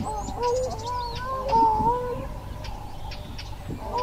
Oh, oh oh oh oh